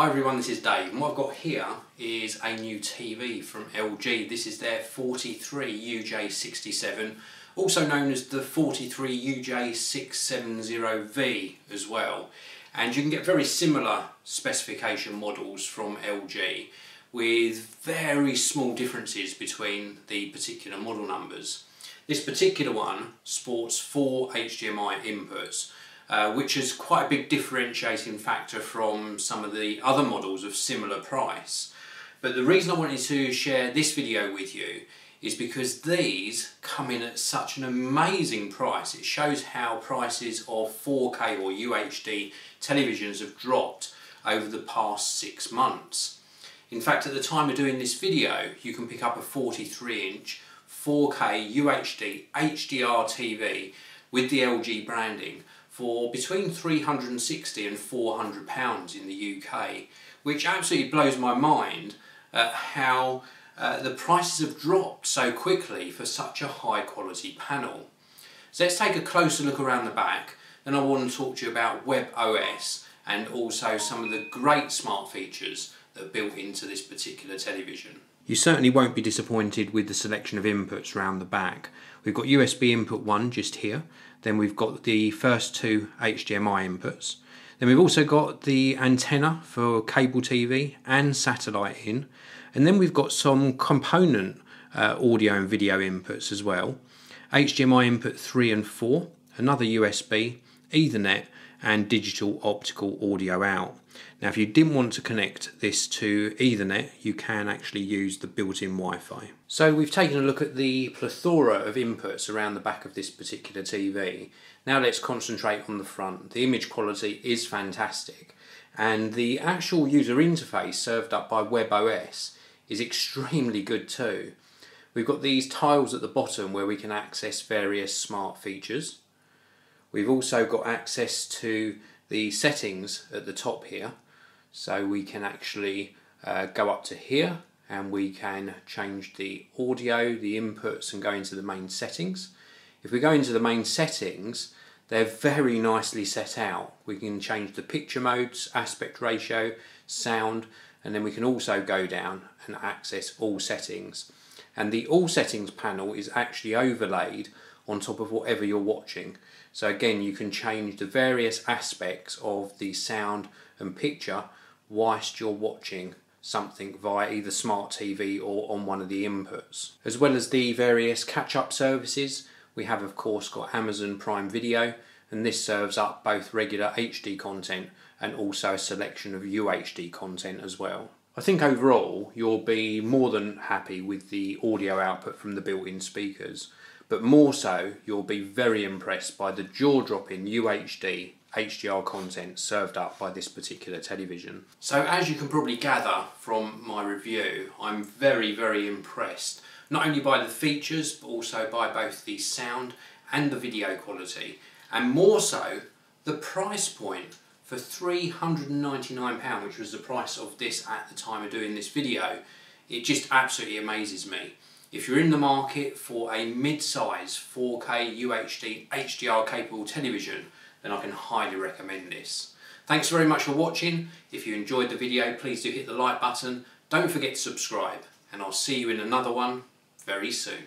Hi everyone, this is Dave and what I've got here is a new TV from LG. This is their 43 UJ67, also known as the 43 UJ670V as well. And you can get very similar specification models from LG with very small differences between the particular model numbers. This particular one sports four HDMI inputs uh, which is quite a big differentiating factor from some of the other models of similar price. But the reason I wanted to share this video with you is because these come in at such an amazing price. It shows how prices of 4K or UHD televisions have dropped over the past six months. In fact, at the time of doing this video, you can pick up a 43 inch 4K UHD HDR TV with the LG branding for between 360 and 400 pounds in the UK, which absolutely blows my mind at how uh, the prices have dropped so quickly for such a high quality panel. So let's take a closer look around the back, then I want to talk to you about WebOS and also some of the great smart features that are built into this particular television. You certainly won't be disappointed with the selection of inputs around the back. We've got USB input 1 just here, then we've got the first two HDMI inputs. Then we've also got the antenna for cable TV and satellite in. And then we've got some component uh, audio and video inputs as well. HDMI input 3 and 4, another USB, Ethernet, and digital optical audio out. Now if you didn't want to connect this to Ethernet you can actually use the built-in Wi-Fi. So we've taken a look at the plethora of inputs around the back of this particular TV. Now let's concentrate on the front. The image quality is fantastic and the actual user interface served up by WebOS is extremely good too. We've got these tiles at the bottom where we can access various smart features. We've also got access to the settings at the top here so we can actually uh, go up to here and we can change the audio, the inputs and go into the main settings. If we go into the main settings they're very nicely set out. We can change the picture modes, aspect ratio, sound and then we can also go down and access all settings. And the all settings panel is actually overlaid on top of whatever you're watching. So again, you can change the various aspects of the sound and picture whilst you're watching something via either smart TV or on one of the inputs. As well as the various catch-up services, we have of course got Amazon Prime Video and this serves up both regular HD content and also a selection of UHD content as well. I think overall you'll be more than happy with the audio output from the built-in speakers but more so you'll be very impressed by the jaw-dropping UHD HDR content served up by this particular television. So as you can probably gather from my review, I'm very, very impressed, not only by the features, but also by both the sound and the video quality, and more so, the price point for £399, which was the price of this at the time of doing this video, it just absolutely amazes me. If you're in the market for a mid-size 4K UHD HDR capable television, then I can highly recommend this. Thanks very much for watching. If you enjoyed the video, please do hit the like button. Don't forget to subscribe, and I'll see you in another one very soon.